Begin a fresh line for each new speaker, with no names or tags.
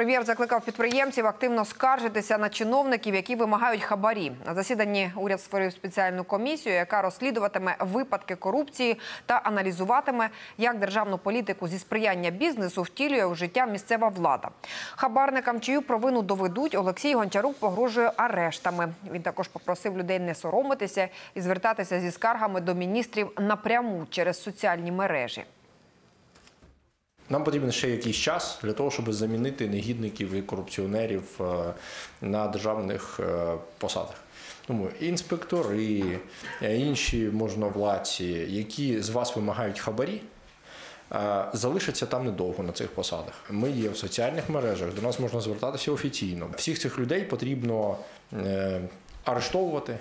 Прем'єр закликав підприємців активно скаржитися на чиновників, які вимагають хабарі. На засіданні уряд створив спеціальну комісію, яка розслідуватиме випадки корупції та аналізуватиме, як державну політику зі сприяння бізнесу втілює у життя місцева влада. Хабарникам, чию провину доведуть, Олексій Гончарук погрожує арештами. Він також попросив людей не соромитися і звертатися зі скаргами до міністрів напряму через соціальні мережі.
Нам потрібен ще якийсь час для того, щоб замінити негідників і корупціонерів е, на державних е, посадах. Тому інспектори, е, інші можновладці, які з вас вимагають хабарі, залишаться там недовго на цих посадах. Ми є в соціальних мережах, до нас можна звертатися офіційно. Всіх цих людей потрібно арештовувати,